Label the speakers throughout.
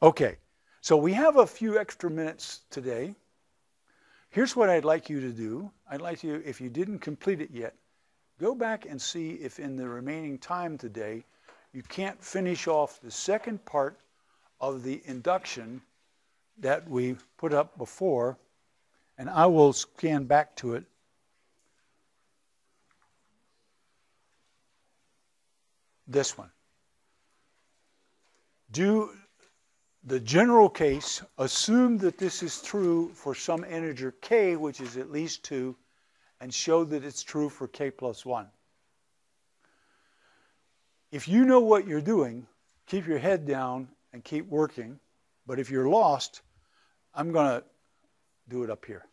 Speaker 1: Okay, so we have a few extra minutes today. Here's what I'd like you to do. I'd like you, if you didn't complete it yet, go back and see if in the remaining time today you can't finish off the second part of the induction that we put up before, and I will scan back to it. This one. Do the general case, assume that this is true for some integer k, which is at least 2, and show that it's true for k plus 1. If you know what you're doing, keep your head down and keep working. But if you're lost, I'm going to do it up here.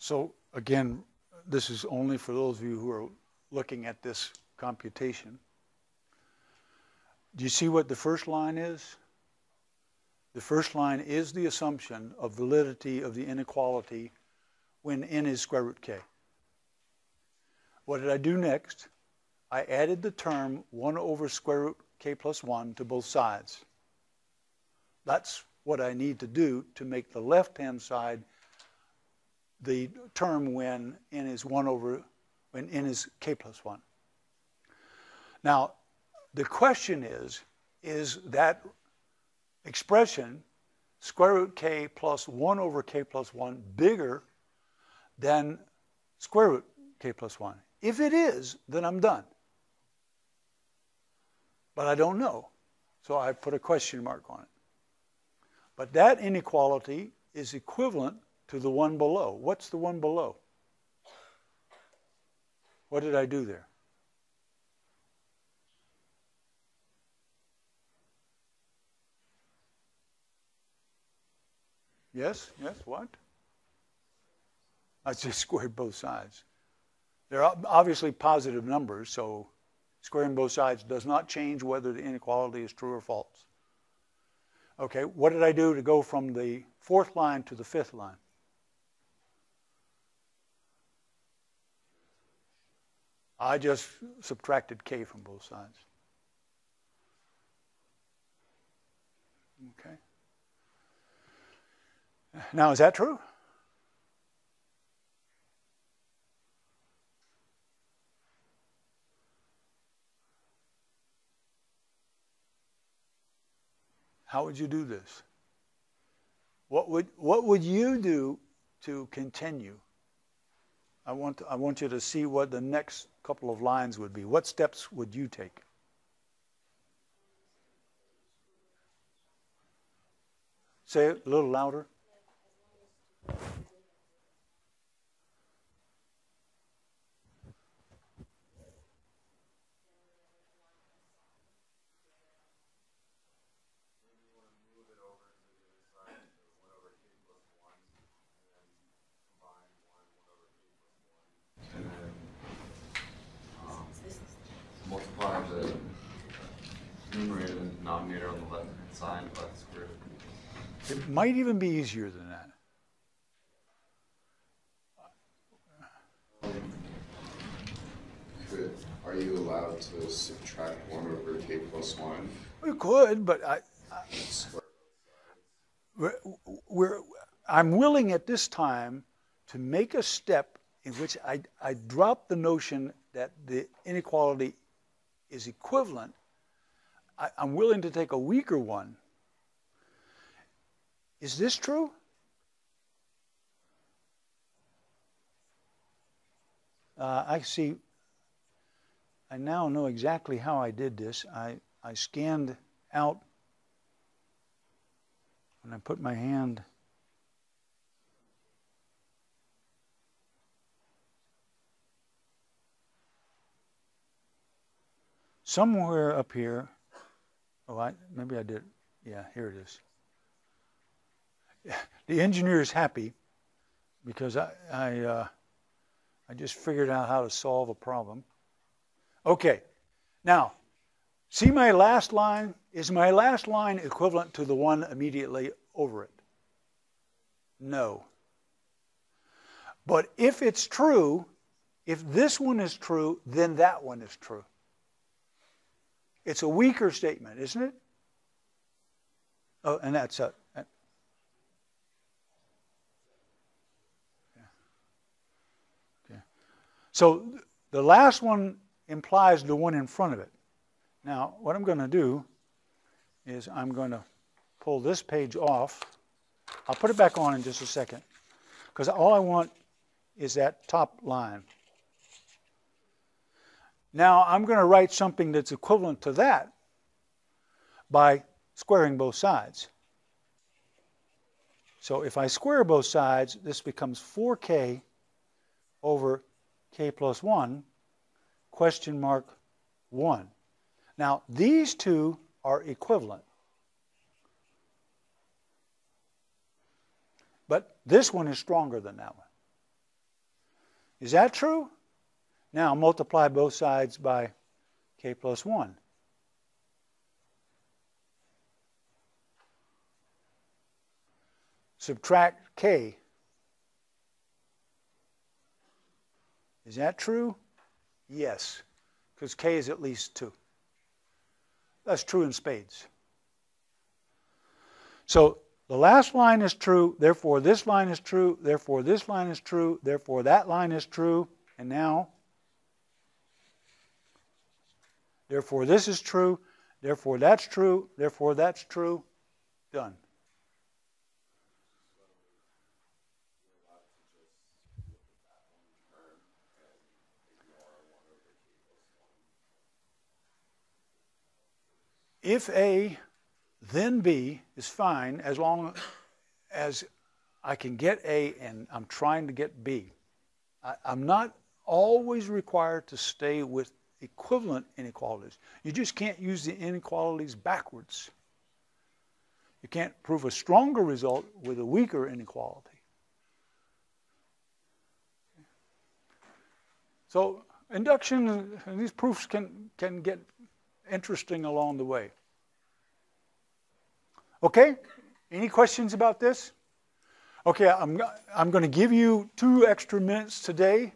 Speaker 1: So again, this is only for those of you who are looking at this computation. Do you see what the first line is? The first line is the assumption of validity of the inequality when n is square root k. What did I do next? I added the term 1 over square root k plus 1 to both sides. That's what I need to do to make the left-hand side the term when n is 1 over, when n is k plus 1. Now, the question is, is that expression, square root k plus 1 over k plus 1, bigger than square root k plus 1? If it is, then I'm done. But I don't know. So I put a question mark on it. But that inequality is equivalent to the one below. What's the one below? What did I do there? Yes, yes, what? I just squared both sides. They're obviously positive numbers, so squaring both sides does not change whether the inequality is true or false. Okay, what did I do to go from the fourth line to the fifth line? I just subtracted k from both sides. Okay. Now, is that true? How would you do this? What would, what would you do to continue? I want, I want you to see what the next couple of lines would be. What steps would you take? Say it a little louder.
Speaker 2: Multiply the numerator and denominator on the left-hand side by the square root.
Speaker 1: It might even be easier than that.
Speaker 3: Could, are you allowed to subtract one over k plus one?
Speaker 1: We could, but I,
Speaker 3: Square.
Speaker 1: we're, we're, I'm willing at this time to make a step in which I, I drop the notion that the inequality is equivalent. I, I'm willing to take a weaker one. Is this true? Uh, I see. I now know exactly how I did this. I, I scanned out and I put my hand somewhere up here. Oh, I, maybe I did. Yeah, here it is. The engineer is happy because I I, uh, I just figured out how to solve a problem. Okay, now see my last line. Is my last line equivalent to the one immediately over it? No. But if it's true, if this one is true, then that one is true. It's a weaker statement, isn't it? Oh, and that's a. that- yeah. Okay. So the last one implies the one in front of it. Now, what I'm going to do is I'm going to pull this page off. I'll put it back on in just a second because all I want is that top line. Now I'm going to write something that's equivalent to that by squaring both sides. So if I square both sides, this becomes 4k over k plus 1, question mark 1. Now these two are equivalent. But this one is stronger than that one. Is that true? Now multiply both sides by k plus 1. Subtract k. Is that true? Yes, because k is at least 2. That's true in spades. So the last line is true, therefore this line is true, therefore this line is true, therefore that line is true, and now, therefore this is true, therefore that's true, therefore that's true, done. If A, then B is fine as long as I can get A and I'm trying to get B. I, I'm not always required to stay with equivalent inequalities. You just can't use the inequalities backwards. You can't prove a stronger result with a weaker inequality. So induction and these proofs can, can get interesting along the way. Okay? Any questions about this? Okay, I'm, I'm going to give you two extra minutes today,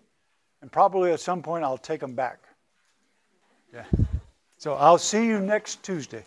Speaker 1: and probably at some point I'll take them back. Yeah. So I'll see you next Tuesday.